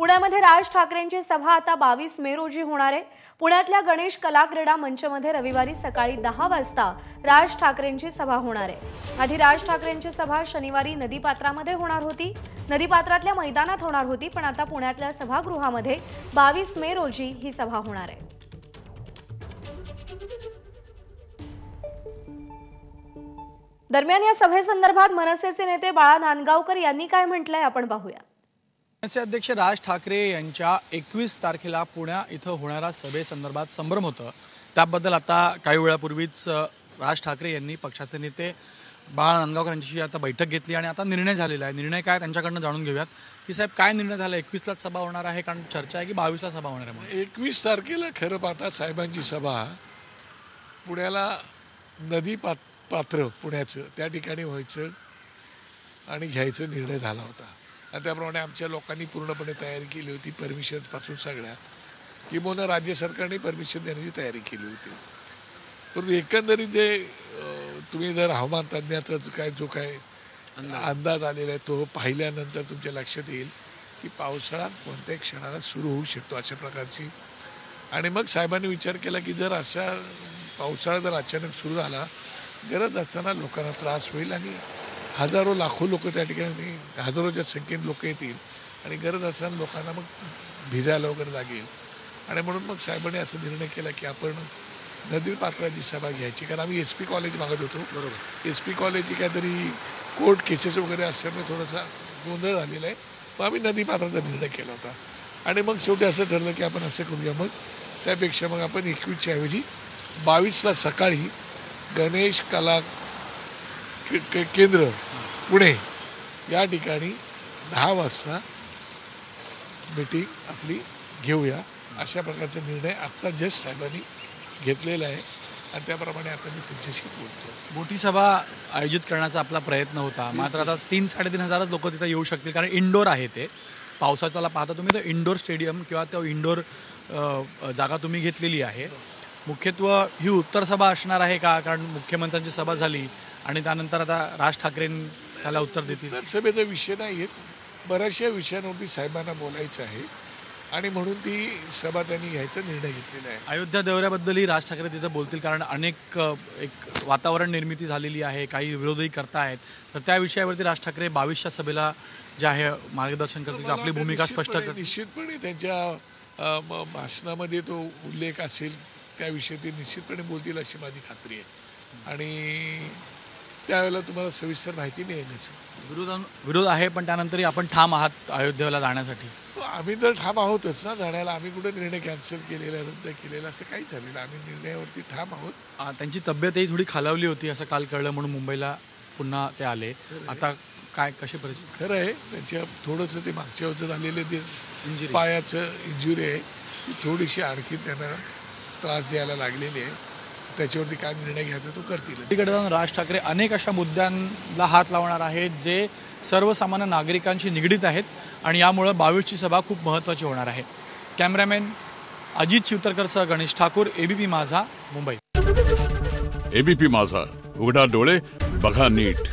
पुण्यामध्ये राज ठाकरेंची सभा आता बावीस मे रोजी होणार आहे. पुण्यातल्या गणेश कला क्रीडा मंचमध्ये रविवारी सकाळी दहा वाजता राज ठाकरेंची सभा होणार आहे. आधी राज ठाकरेंची सभा शनिवारी नदीपात्रामध्ये होणार होती. नदीपात्रातल्या मैदानात होणार होती पण आता पुण्यातल्या सभागृहामध्ये बावीस मे रोजी ही सभा होणार आहे. दरम्यान या सभेसंदर्भात मनसेचे नेते बाळा नांदगावकर यांनी काय म्हटलंय आपण पाहूया. मनसे अध्यक्ष राज ठाकरे यांच्या एकवीस तारखेला पुण्या इथं होणाऱ्या सभेसंदर्भात संभ्रम होतं. त्याबद्दल आता काही वेळापूर्वीच राज ठाकरे यांनी पक्षाचे नेते बाळा नांदगावकर यांच्याशी आता बैठक घेतली आणि आता निर्णय झालेला आहे. निर्णय काय त्यांच्याकडनं जाणून घेऊयात. की साहेब काय निर्णय झाला? एकवीसलाच सभा होणार आहे कारण चर्चा आहे की बावीसला सभा होणार आहे एकवीस तारखेला खरं पाहता साहेबांची सभा पुण्याला नदी पात पात्र पुण्याचं त्या ठिकाणी व्हायचं आणि घ्यायचं निर्णय झाला होता. आणि त्याप्रमाणे आमच्या लोकांनी पूर्णपणे तयारी केली होती परमिशनपासून सगळ्या. किंबहुना राज्य सरकारने परमिशन देण्याची तयारी केली होती. परंतु एकंदरीत जे तुम्ही जर हवामान तज्ज्ञाचा काय जो काय अंदाज आलेला आहे तो पाहिल्यानंतर तुमच्या लक्षात येईल की पावसाळा कोणत्याही क्षणाला सुरू होऊ शकतो अशा प्रकारची. आणि मग साहेबांनी विचार केला की जर अशा पावसाळा जर अचानक सुरू झाला गरज असताना लोकांना त्रास होईल आणि हजारो लाखो लोक त्या ठिकाणी हजारोच्या संख्येने लोक येतील आणि गरज असताना लोकांना मग भिजायला वगैरे लागेल. आणि म्हणून मग साहेबांनी असा निर्णय केला की आपण नदी पात्राची सभा घ्यायची. कारण आम्ही एस पी कॉलेज मागत होतो. बरोबर. एस पी कॉलेजची काहीतरी कोर्ट केसेस वगैरे असल्यामुळे थोडासा गोंधळ झालेला आहे. मग आम्ही नदी पात्राचा निर्णय केला होता. आणि मग शेवटी असं ठरलं की आपण असं करूया. मग त्यापेक्षा मग आपण एकवीसच्या ऐवजी बावीसला सकाळी गणेश कला केंद्र पुणे या ठिकाणी दहा वाजता मीटिंग आपली घेऊया. अशा प्रकारचा निर्णय आत्ता जस्ट साहेबांनी घेतलेला आहे. आणि त्याप्रमाणे आता मी तुमच्याशी बोलतो. मोठी सभा आयोजित करण्याचा आपला प्रयत्न होता. मात्र आता तीन साडेतीन हजारच लोक तिथं येऊ शकतील. कारण इंडोर आहे ते. पावसाच्याला पाहता तुम्ही तर इंडोर स्टेडियम किंवा तो इंडोर जागा तुम्ही घेतलेली आहे. मुख्यत्व ही उत्तर सभा असणार आहे का? कारण मुख्यमंत्र्यांची सभा झाली आणि त्यानंतर आता राज ठाकरे त्याला उत्तर देतील. सभेचा विषय नाही आहेत बऱ्याचशा विषयांवरती साहेबांना बोलायचं आहे आणि म्हणून ती सभा त्यांनी घ्यायचा निर्णय घेतलेला आहे. अयोध्या दौऱ्याबद्दलही राज ठाकरे तिथं बोलतील कारण अनेक एक वातावरण निर्मिती झालेली आहे काही विरोधही करतायत. तर त्या विषयावरती राज ठाकरे बावीसच्या सभेला जे आहे मार्गदर्शन करतील. आपली भूमिका स्पष्ट निश्चितपणे- त्यांच्या भाषणामध्ये तो उल्लेख असेल. त्याविषयी ते निश्चितपणे बोलतील अशी माझी खात्री आहे. आणि त्यावेळेला तुम्हाला सविस्तर माहिती मिळेलच. विरोध विरोध आहे पण त्यानंतरही आपण ठाम आहात अयोध्येला जाण्यासाठी. आम्ही तर ठाम आहोतच ना जाण्याला आम्ही कुठे निर्णय कॅन्सल केलेला रद्द केलेला असं काही झालेलं आम्ही निर्णयावरती ठाम आहोत. त्यांची तब्येतही थोडी खालावली होती असं काल कळलं म्हणून मुंबईला पुन्हा ते आले. आता काय कशी परिस्थिती? खरं आहे त्यांच्या थोडंसं ते मागच्या वर्षी झालेलं ते. पायाचं इंजुरी आहे ती थोडीशी आणखी त्यांना त्रास द्यायला लागलेली आहे. त्याच्यावरती काय निर्णय घ्यायचा तो करतील. तिकडे जाऊन राज ठाकरे अनेक अशा मुद्द्यांना हात लावणार आहेत जे सर्वसामान्य नागरिकांशी निगडीत आहेत आणि यामुळं बावीसची सभा खूप महत्त्वाची होणार आहे. कॅमेरामॅन अजित शिवतरकरसह गणेश ठाकूर एबीपी माझा मुंबई. एबीपी माझा उघडा डोळे बघा नीट.